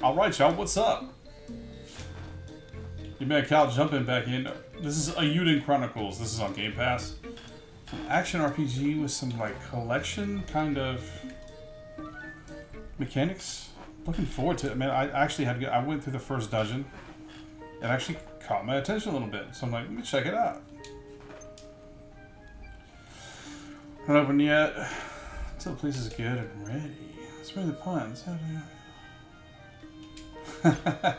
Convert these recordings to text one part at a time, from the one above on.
Alright, y'all, what's up? You man Cal jumping back in. This is Eiyuden Chronicles. This is on Game Pass. An action RPG with some like collection kind of mechanics. Looking forward to it, man. I actually had I went through the first dungeon. It actually caught my attention a little bit, so I'm like, let me check it out. Not open yet. Until the place is good and ready. Spare the puns. How do you...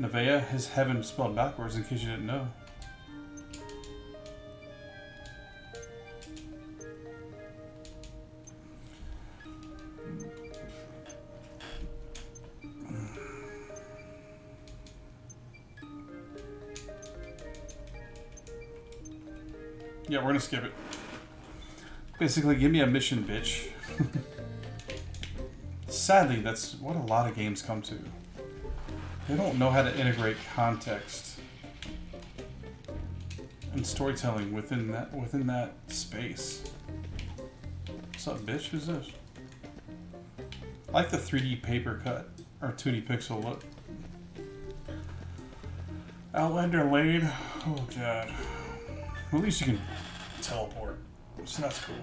Nevaeh is heaven spelled backwards, in case you didn't know. Yeah, we're gonna skip it. Basically, give me a mission, bitch. Sadly, that's what a lot of games come to. They don't know how to integrate context and storytelling within that within that space. What's up, bitch? Who's this? I like the 3D paper cut or 2D pixel look. Outlander Lane. Oh god. At least you can teleport, so that's cool.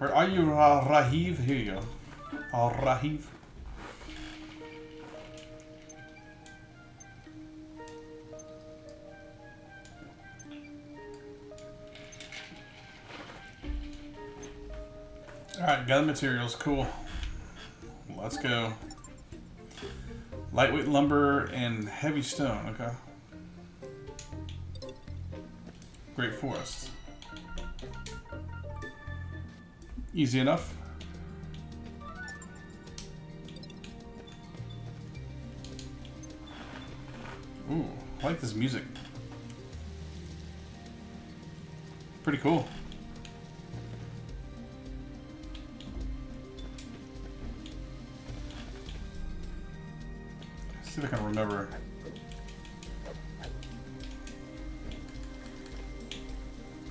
Where are you, uh, Rahiv? Here you go. Uh, Rahiv. Alright, gun materials. Cool. Let's go. Lightweight lumber and heavy stone. Okay. Great forest. Easy enough. Ooh, I like this music. Pretty cool. see if I can remember.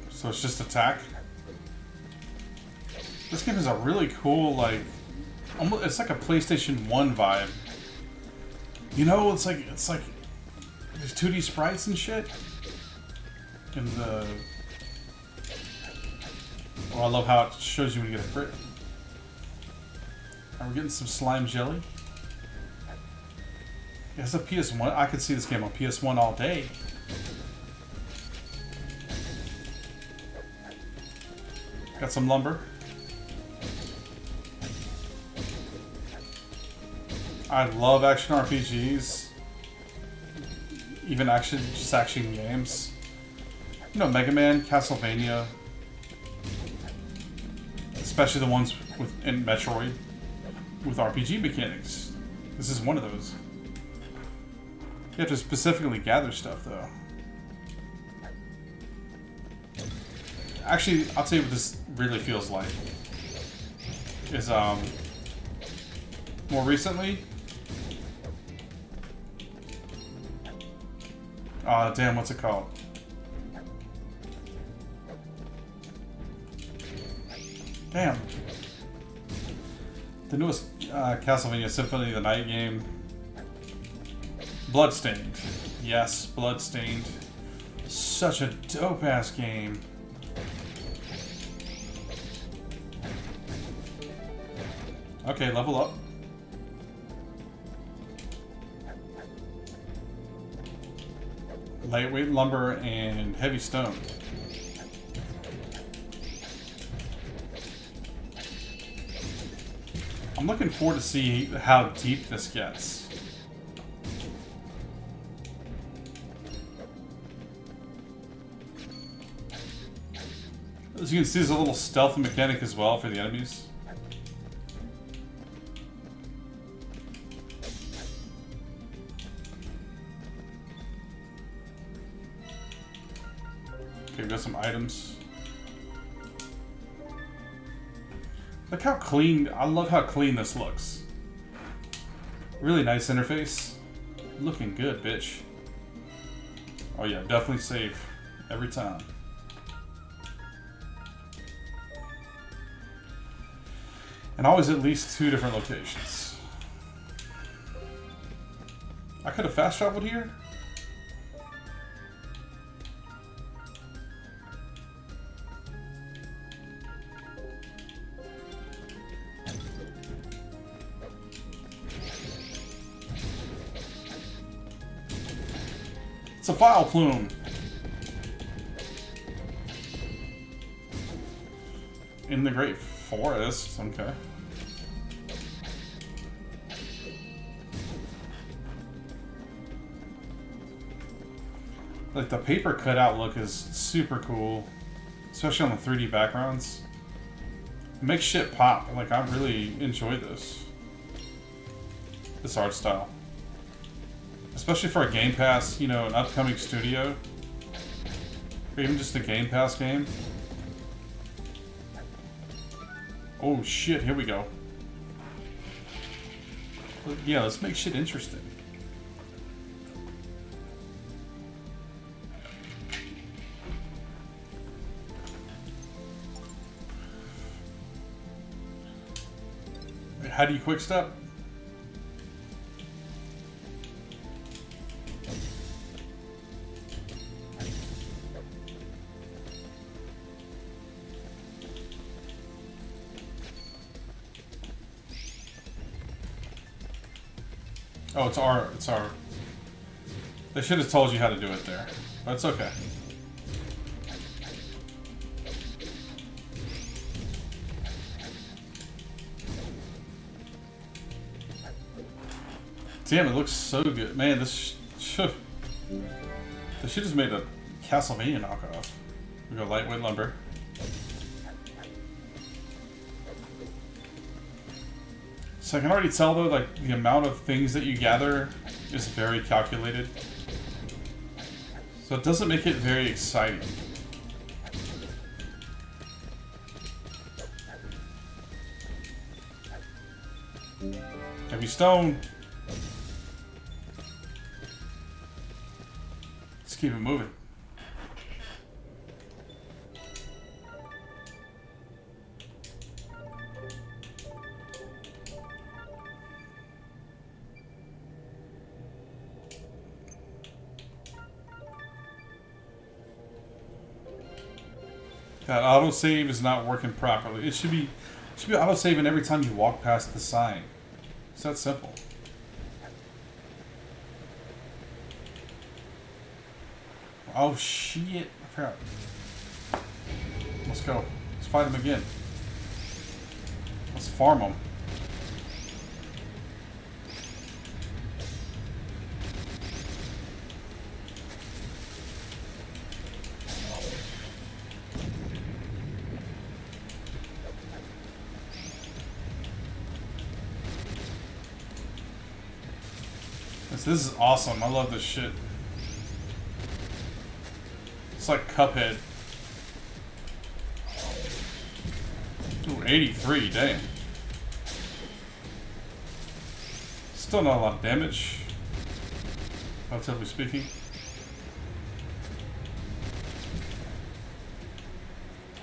So it's just attack? This game is a really cool, like, almost, it's like a PlayStation 1 vibe. You know, it's like, it's like, there's 2D sprites and shit. And the, oh, I love how it shows you when you get a crit. Are we're getting some slime jelly? It's a PS1. I could see this game on PS1 all day. Got some lumber. I love action RPGs. Even action, just action games. You know, Mega Man, Castlevania. Especially the ones with in Metroid with RPG mechanics. This is one of those. You have to specifically gather stuff, though. Actually, I'll tell you what this really feels like. Is, um... More recently... Uh, damn, what's it called? Damn. The newest uh, Castlevania Symphony of the Night game Bloodstained. Yes, Bloodstained. Such a dope-ass game. Okay, level up. Lightweight lumber and heavy stone. I'm looking forward to see how deep this gets. As you can see, there's a little stealth mechanic as well for the enemies. Some items. Look how clean, I love how clean this looks. Really nice interface. Looking good, bitch. Oh yeah, definitely save every time. And always at least two different locations. I could have fast traveled here? It's a file plume. In the Great Forest, okay. Like the paper cutout look is super cool, especially on the 3D backgrounds. It makes shit pop. Like I really enjoy this. This art style. Especially for a Game Pass, you know, an upcoming studio. Or even just a Game Pass game. Oh shit, here we go. Yeah, let's make shit interesting. How do you quick step? Oh, it's our, It's our. They should have told you how to do it there. But it's okay. Damn, it looks so good. Man, this should... They should have made a Castlevania knockoff. We go lightweight lumber. So I can already tell though, like the amount of things that you gather is very calculated. So it doesn't make it very exciting. Heavy stone. That autosave is not working properly. It should be should be autosaving every time you walk past the sign. It's that simple. Oh shit! I forgot. Let's go. Let's fight him again. Let's farm him. This, is awesome. I love this shit. It's like Cuphead. Ooh, 83, damn. Still not a lot of damage. Relatively speaking.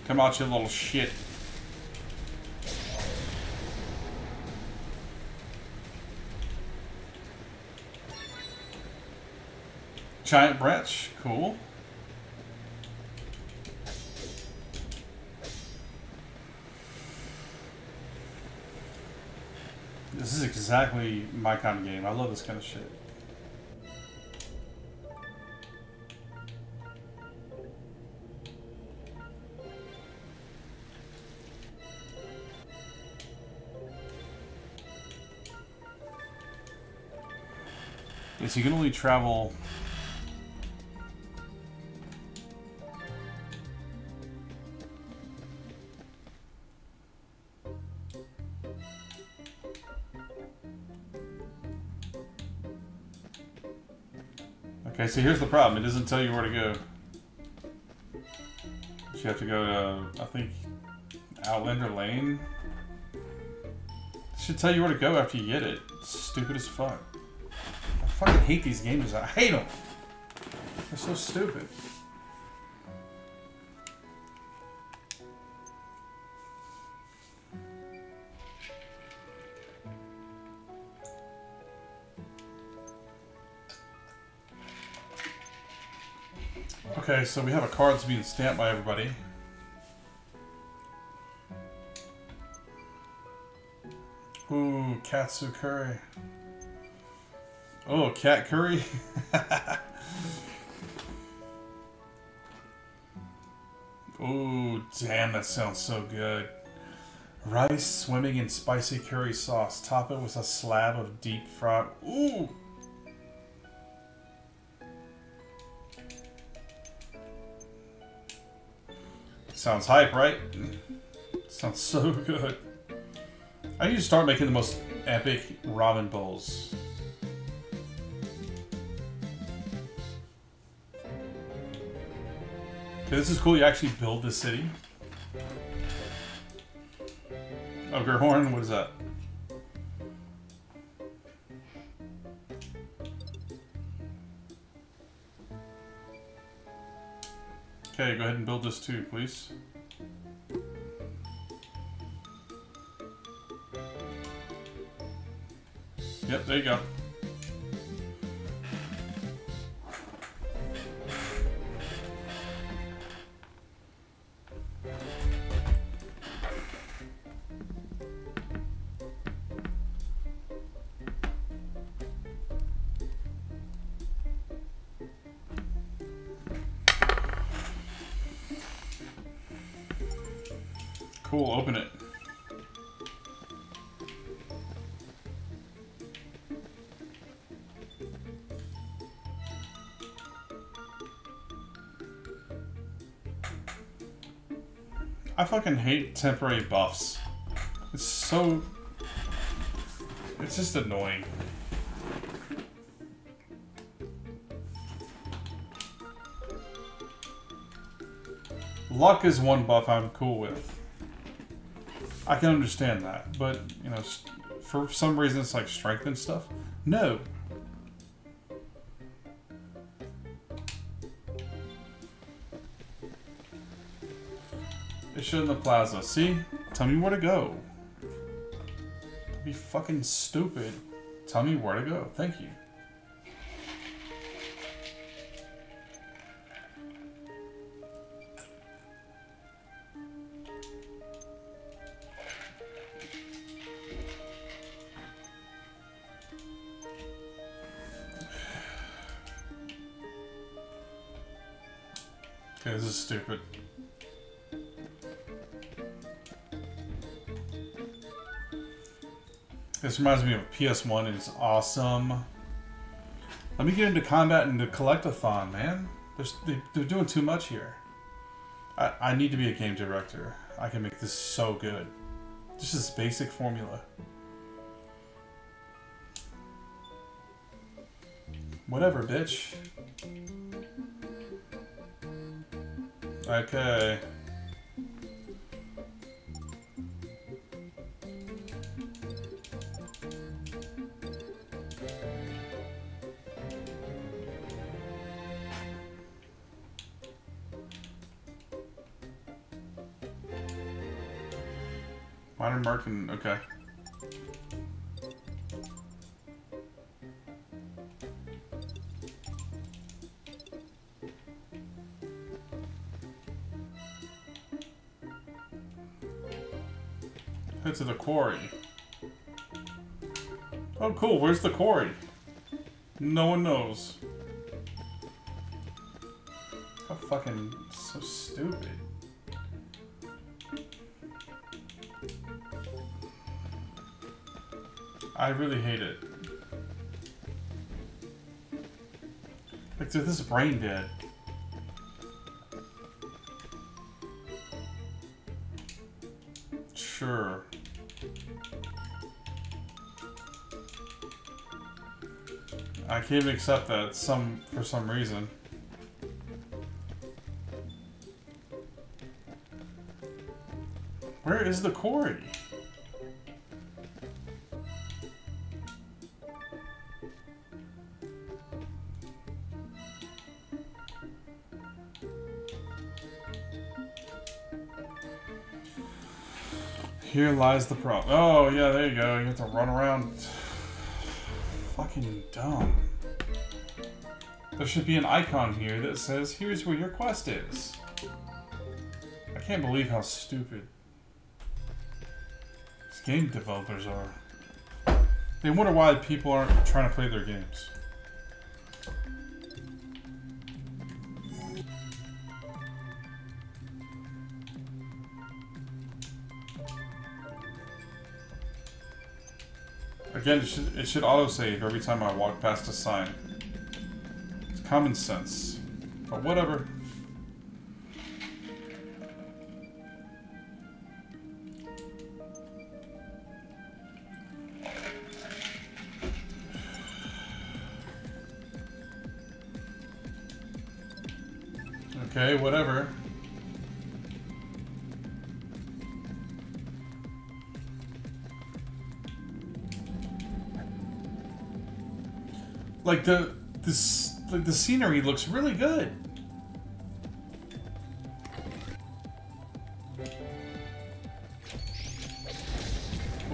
Come out, you little shit. Giant branch, cool. This is exactly my kind of game. I love this kind of shit. Yes, you can only travel Okay, so here's the problem. It doesn't tell you where to go. You have to go to, I think, Outlander Lane It should tell you where to go after you get it. It's stupid as fuck. I fucking hate these games. I hate them. They're so stupid. Okay, so we have a card that's being stamped by everybody. Ooh, katsu curry. Oh, cat curry? Ooh, damn, that sounds so good. Rice swimming in spicy curry sauce. Top it with a slab of deep fried. Ooh! Sounds hype, right? Sounds so good. I need to start making the most epic ramen bowls. Okay, this is cool. You actually build the city. Ogrehorn, what is that? Okay, go ahead and build this too, please. Yep, there you go. Fucking hate temporary buffs. It's so... It's just annoying. Luck is one buff I'm cool with. I can understand that, but, you know, for some reason it's like strength and stuff. No. It should in the plaza. See? Tell me where to go. Don't be fucking stupid. Tell me where to go. Thank you. Okay, this is stupid. This reminds me of PS1 and it's awesome. Let me get into combat and the collectathon, man. They're, they, they're doing too much here. I, I need to be a game director. I can make this so good. This basic formula. Whatever, bitch. Okay. Okay. Head to the quarry. Oh cool, where's the quarry? No one knows. How fucking so stupid. I really hate it. Like, dude, this is brain dead. Sure. I can't even accept that some for some reason. Where is the quarry? Here lies the problem. Oh, yeah, there you go. You have to run around. Fucking dumb. There should be an icon here that says, here's where your quest is. I can't believe how stupid these game developers are. They wonder why people aren't trying to play their games. Again, it should, it should auto-save every time I walk past a sign. It's common sense. But whatever. Okay, whatever. Like the this like the scenery looks really good.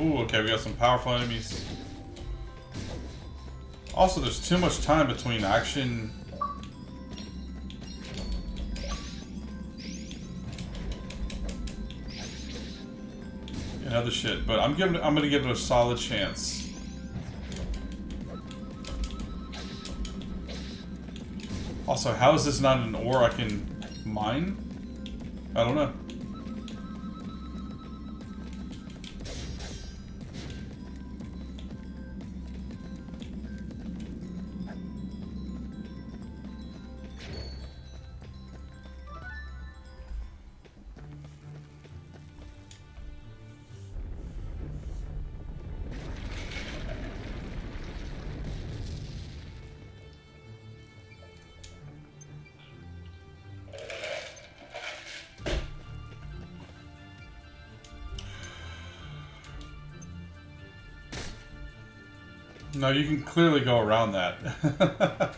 Ooh, okay, we got some powerful enemies. Also, there's too much time between action and other shit, but I'm giving I'm gonna give it a solid chance. Also, how is this not an ore I can mine? I don't know. No, you can clearly go around that.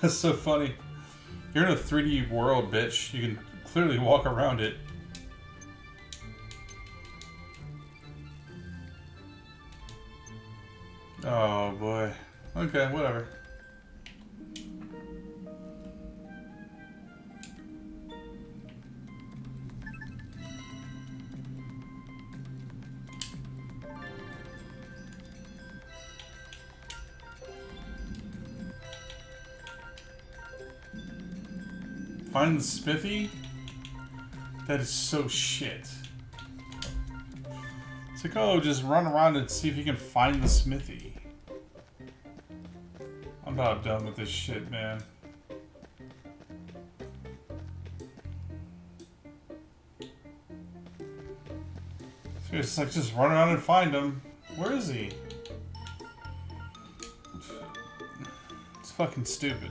That's so funny. You're in a 3D world, bitch. You can clearly walk around it. Oh boy. Okay, whatever. Smithy? That is so shit. It's like, oh, just run around and see if you can find the Smithy. I'm about done with this shit, man. It's like, just run around and find him. Where is he? It's fucking stupid.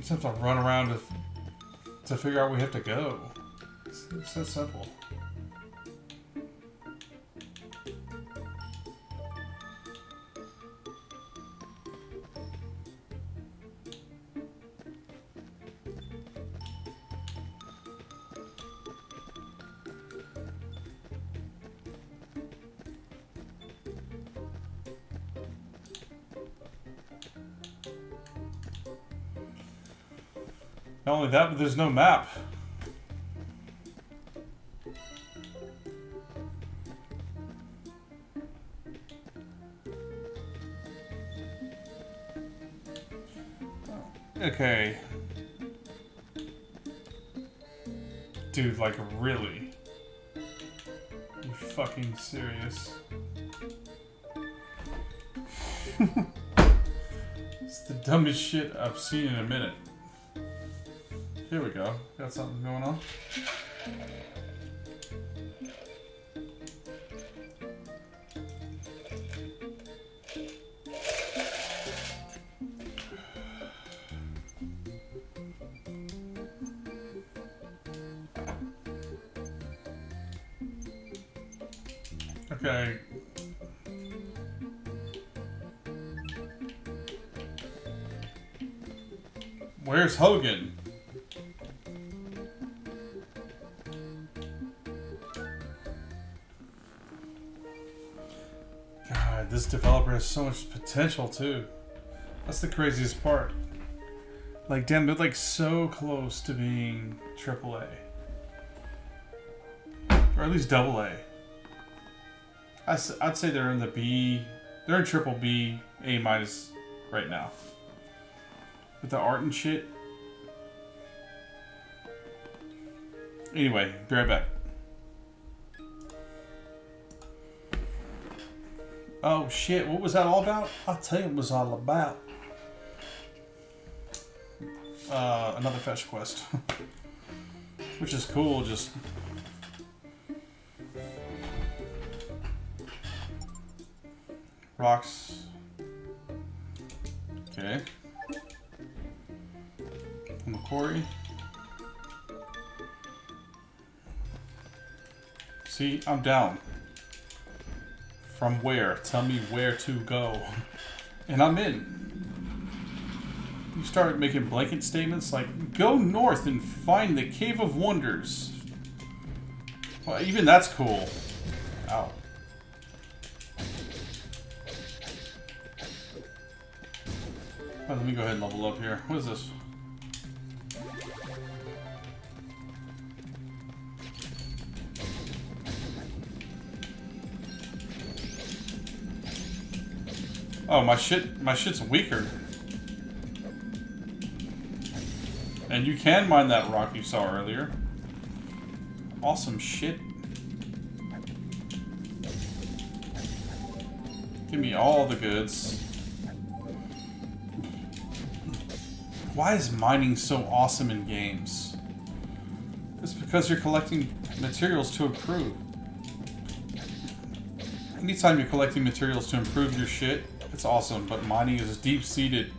Just have to run around to, to figure out where we have to go. It's, it's that simple. Not only that, but there's no map. Okay. Dude, like, really? You fucking serious? it's the dumbest shit I've seen in a minute. We go. Got something going on. Potential too. That's the craziest part. Like, damn, they're like so close to being AAA. Or at least double A. I'd say they're in the B. They're in triple B, A minus right now. With the art and shit. Anyway, be right back. Oh shit, what was that all about? I'll tell you what it was all about. Uh, another fetch quest. Which is cool, just... Rocks. Okay. Quarry. See, I'm down. From where? Tell me where to go. And I'm in. You start making blanket statements like, go north and find the Cave of Wonders. Well, even that's cool. Ow. Oh, let me go ahead and level up here. What is this? Oh, my shit, my shit's weaker. And you can mine that rock you saw earlier. Awesome shit. Give me all the goods. Why is mining so awesome in games? It's because you're collecting materials to improve. Anytime you're collecting materials to improve your shit, it's awesome, but mining is deep-seated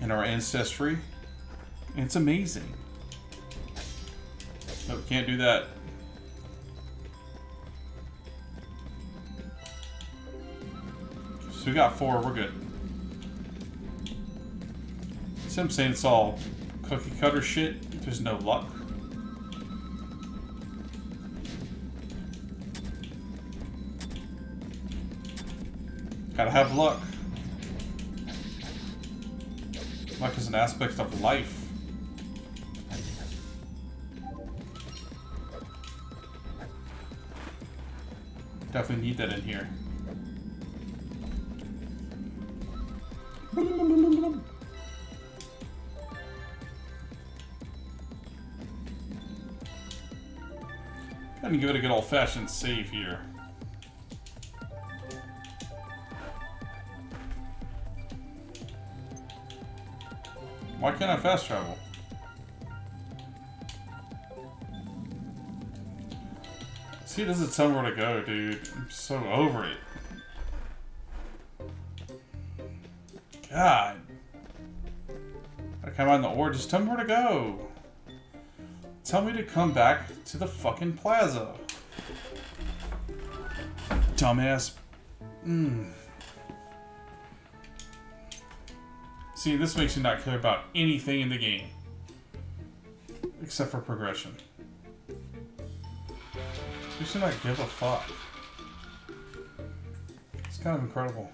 in our ancestry. It's amazing. Nope, can't do that. So we got four, we're good. See I'm saying it's all cookie cutter shit? There's no luck. Gotta have luck. Luck is an aspect of life. Definitely need that in here. Gotta give it a good old-fashioned save here. Why can't I fast travel? See, this is tell me where to go, dude. I'm so over it. God. I come on the ore, just tell me where to go. Tell me to come back to the fucking plaza. Dumbass. Mmm. See, this makes you not care about anything in the game. Except for progression. You should not give a fuck. It's kind of incredible.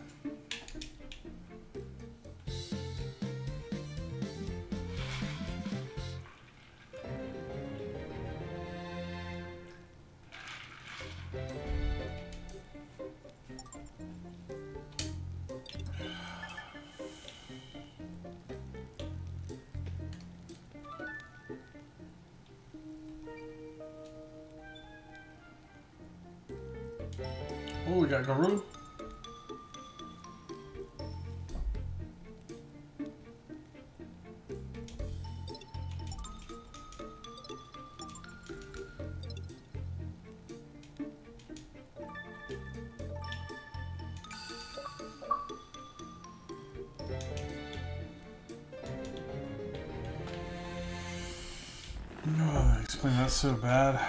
So bad.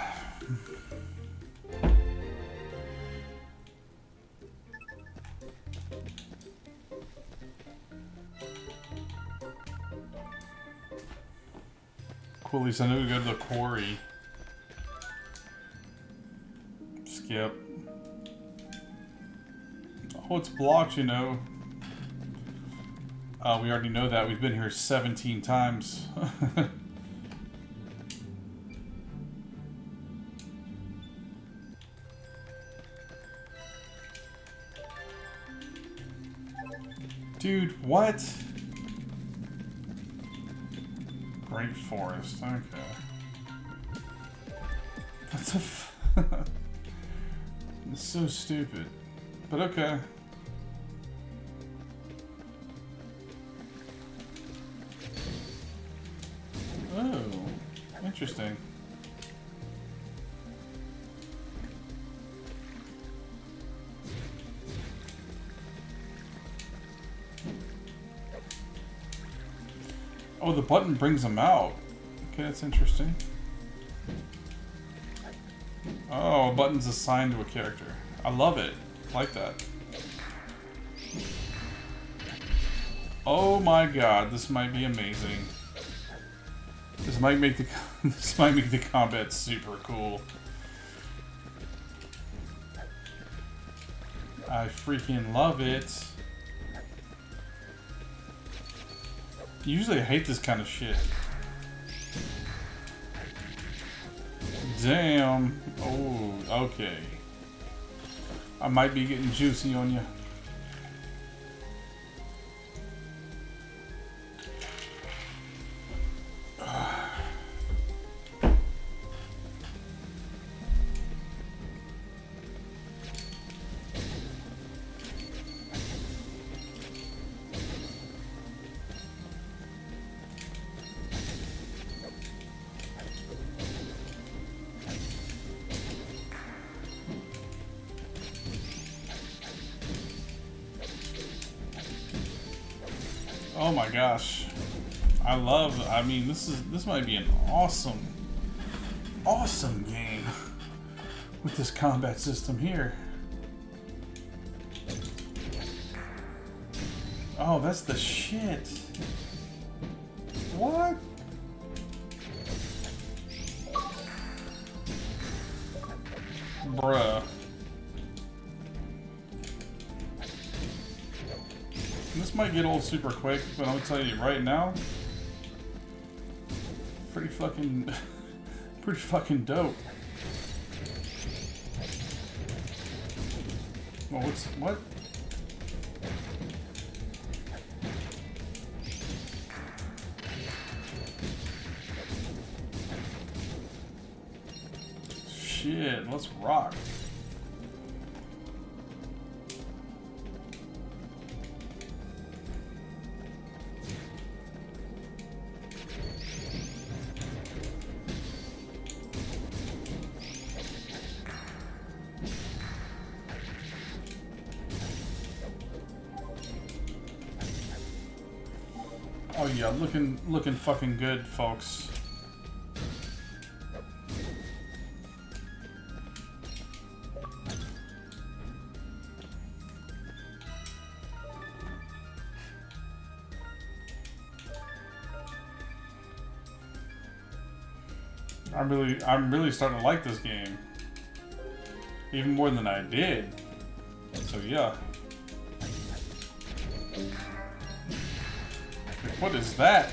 least I know we go to the quarry. Skip. Oh, it's blocked, you know. Uh, we already know that. We've been here 17 times. Dude, what? Great Forest, okay. What the It's so stupid. But okay. Oh, interesting. Button brings them out. Okay, that's interesting. Oh, a button's assigned to a character. I love it. I like that. Oh my god, this might be amazing. This might make the this might make the combat super cool. I freaking love it. Usually I hate this kind of shit. Damn. Oh, okay. I might be getting juicy on you. Oh my gosh. I love, I mean, this is, this might be an awesome, awesome game with this combat system here. Oh, that's the shit. Super quick, but I'm gonna tell you right now, pretty fucking, pretty fucking dope. Well, what's what? Looking fucking good, folks. I'm really I'm really starting to like this game. Even more than I did. So yeah. What is that?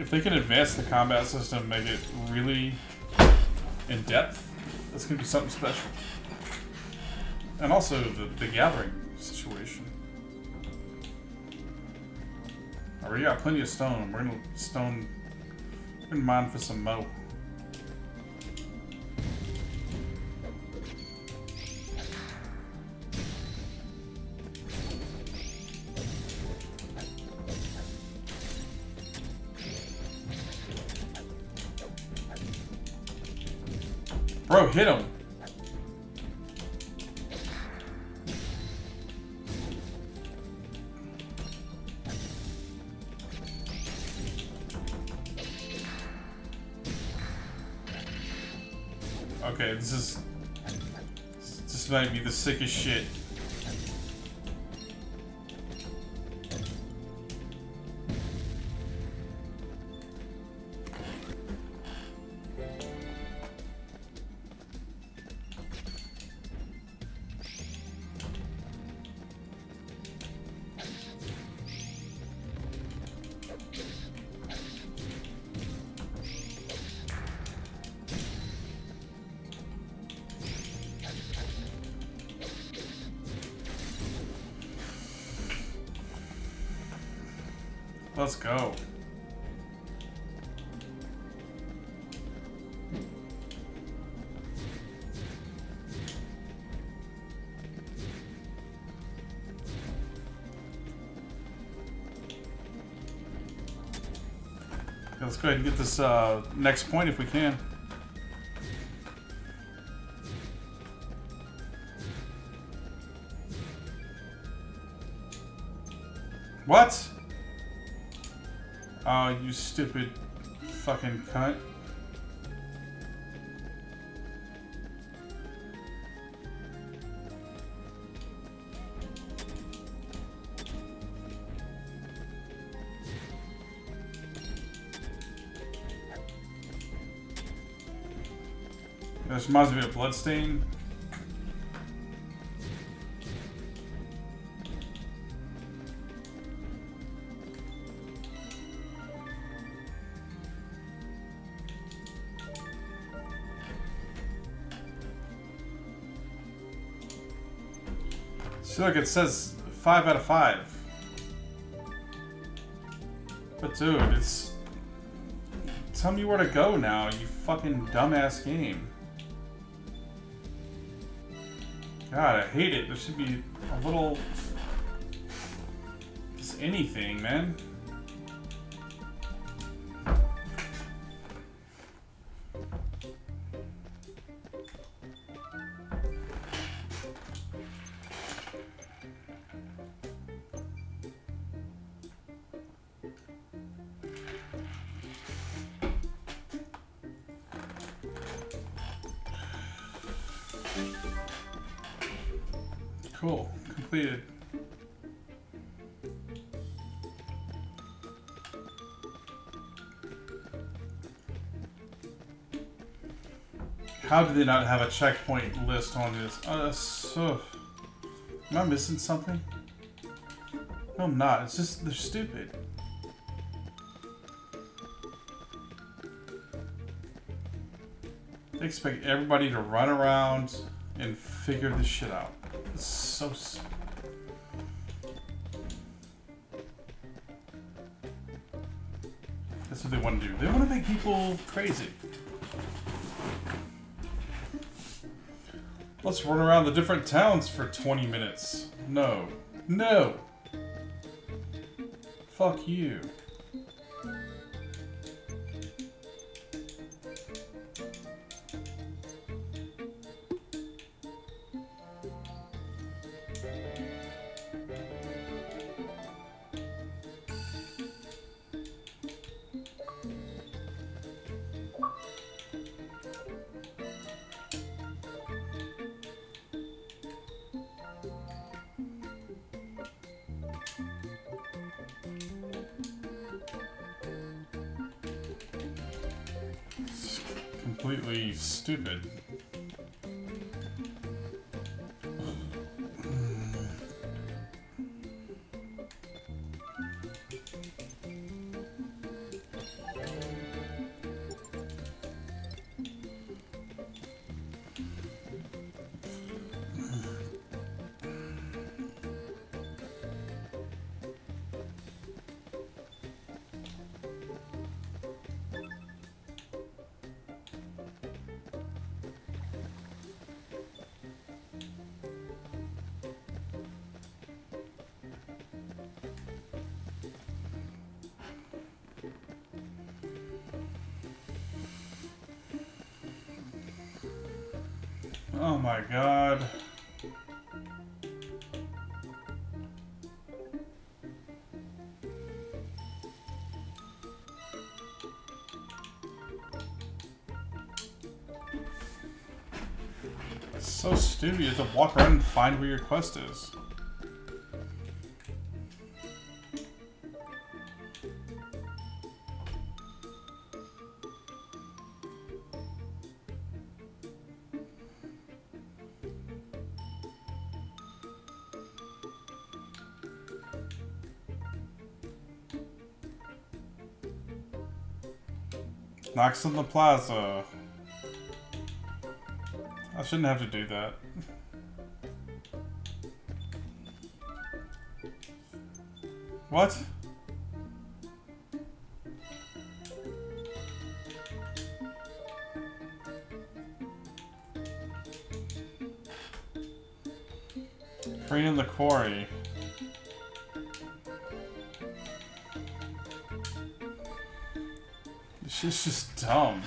If they can advance the combat system, make it really in depth, that's gonna be something special. And also the, the gathering situation. We got plenty of stone. We're gonna stone we're gonna mine for some mo. The sickest shit. Let's go. Let's go ahead and get this uh, next point if we can. What? You stupid fucking cunt. This reminds me of Bloodstain. See, look, it says 5 out of 5. But dude, it's... Tell me where to go now, you fucking dumbass game. God, I hate it. There should be a little... Just anything, man. How do they not have a checkpoint list on this? Uh, so... Am I missing something? No, I'm not. It's just, they're stupid. They expect everybody to run around and figure this shit out. It's so... That's what they want to do. They want to make people crazy. Let's run around the different towns for 20 minutes. No. No! Fuck you. Completely stupid. So stupid. You have to walk around and find where your quest is. Knocks on the plaza shouldn't have to do that. What? Karina the Quarry. She's just dumb.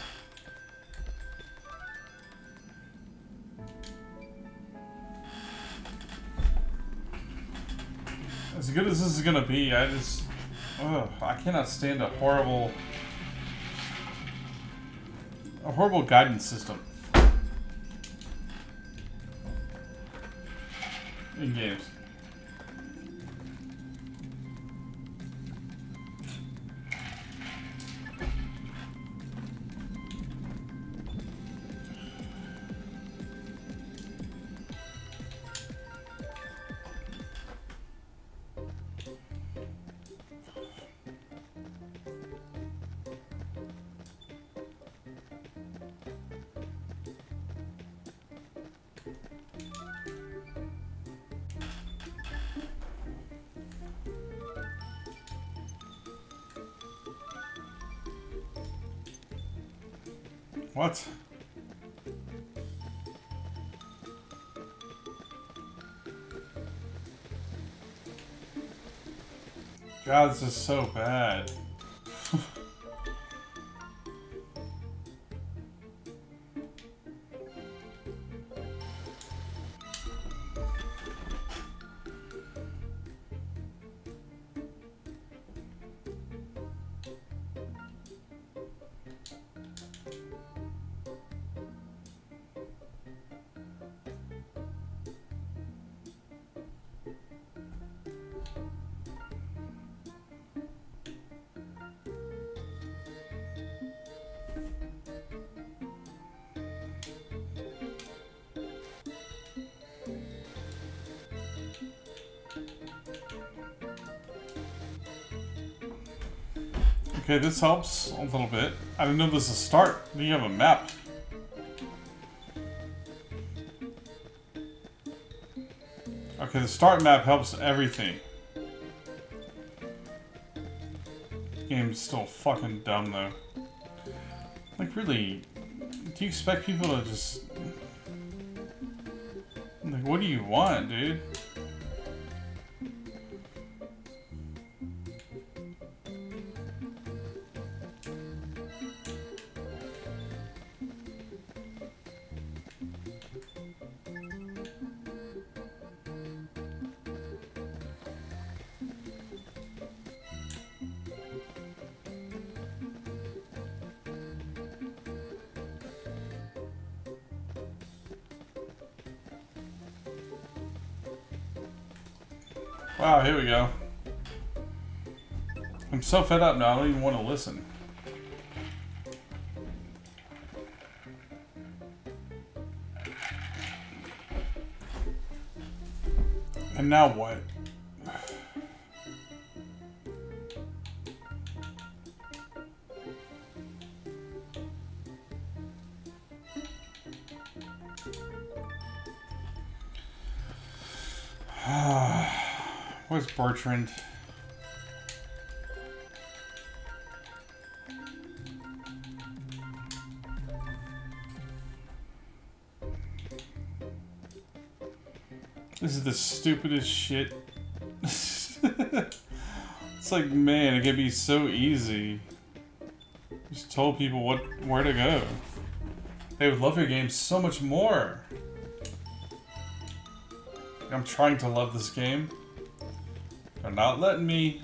Good as this is gonna be, I just... Ugh, I cannot stand a horrible... A horrible guidance system. In games. What? God, this is so bad. Okay, this helps a little bit. I didn't know this is a start. You have a map. Okay, the start map helps everything. Game's still fucking dumb though. Like really, do you expect people to just... Like, what do you want, dude? So fed up now, I don't even want to listen. And now what? Where's Bertrand? This is the stupidest shit. it's like, man, it could be so easy. Just told people what where to go. They would love your game so much more. I'm trying to love this game. They're not letting me.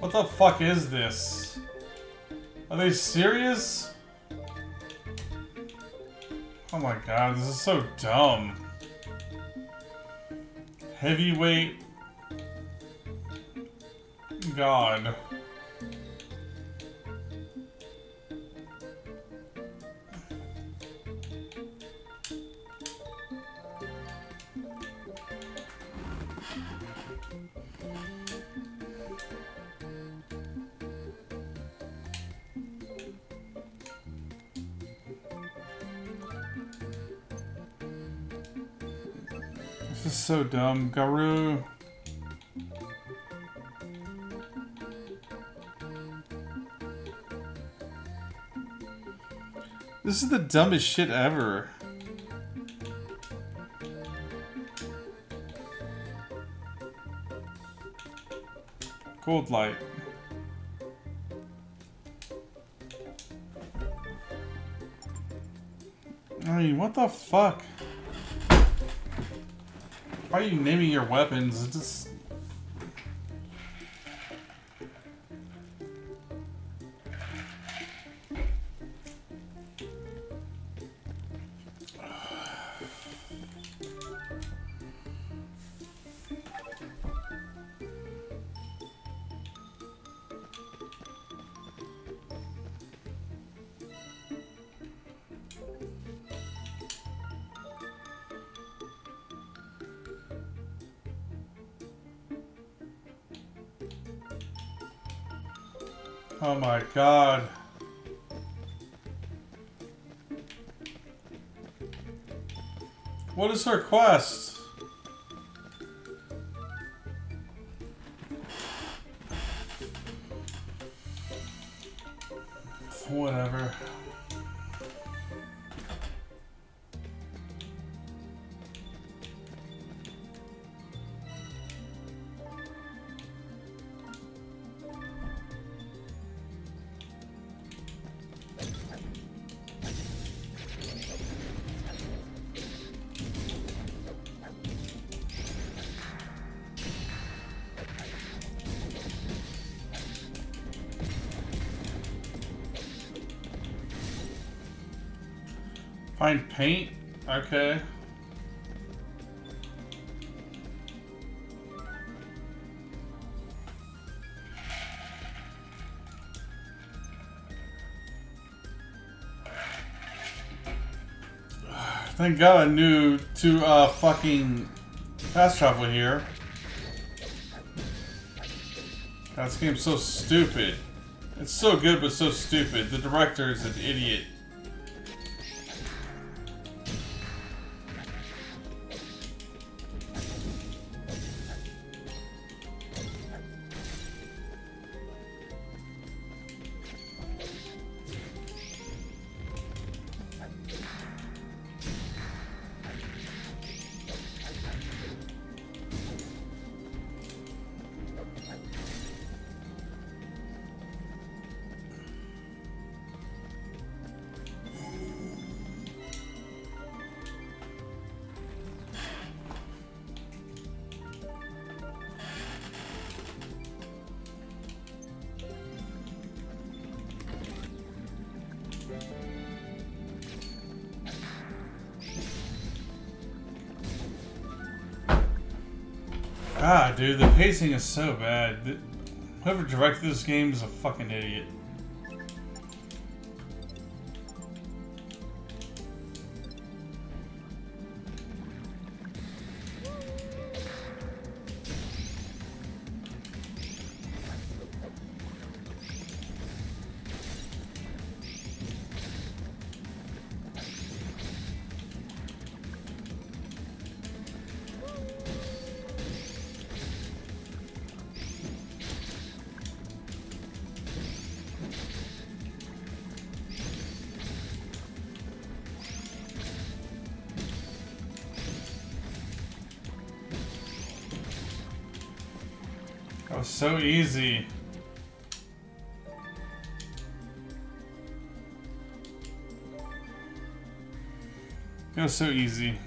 What the fuck is this? Are they serious? Oh my god, this is so dumb. Heavyweight. God. Dumb. Garoo. This is the dumbest shit ever. Gold light. I mean, what the fuck? Why are you naming your weapons? It just... Oh my god. What is her quest? Paint? Okay. Thank God I knew to uh, fucking fast travel here. God, this game's so stupid. It's so good, but so stupid. The director is an idiot. God, dude, the pacing is so bad. Whoever directed this game is a fucking idiot. So easy. It was so easy.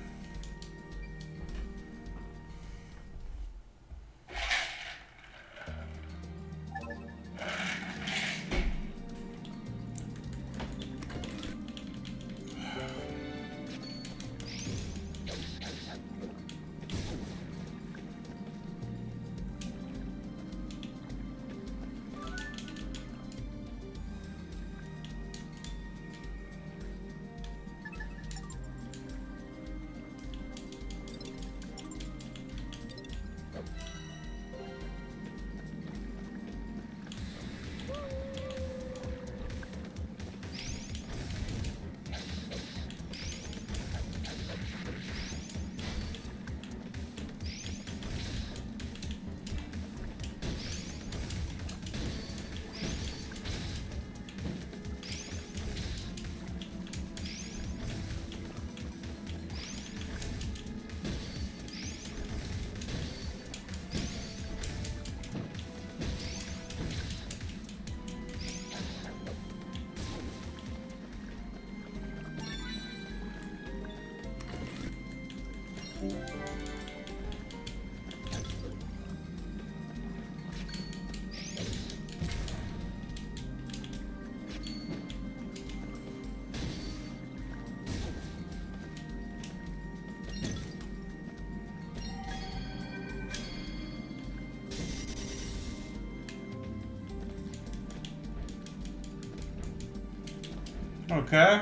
Okay.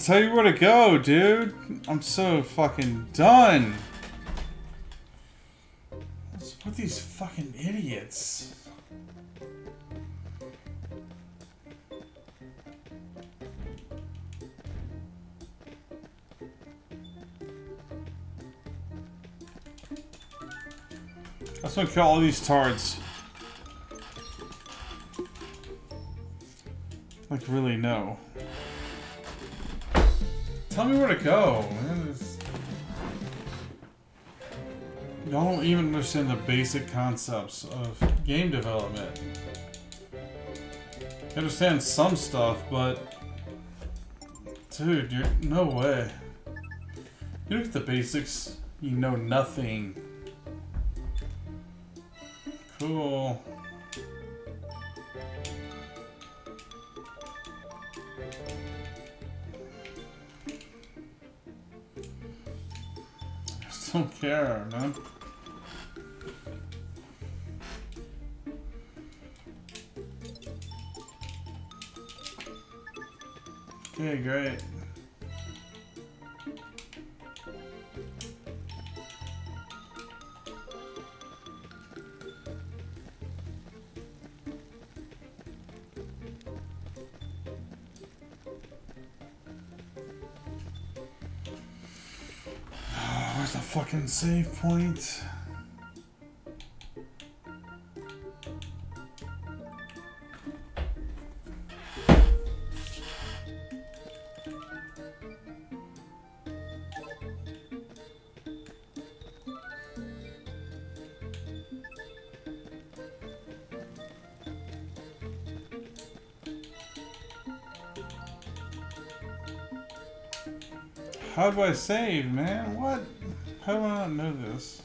Tell you where to go, dude. I'm so fucking done. What's with these fucking idiots? I just want to kill all these tards. Like, really, no. Tell me where to go. Y'all don't even understand the basic concepts of game development. You understand some stuff, but... Dude, you're... No way. You look at the basics, you know nothing. Cool. Don't care, man. Okay, great. Save point? How do I save, man? What? How do I not know this?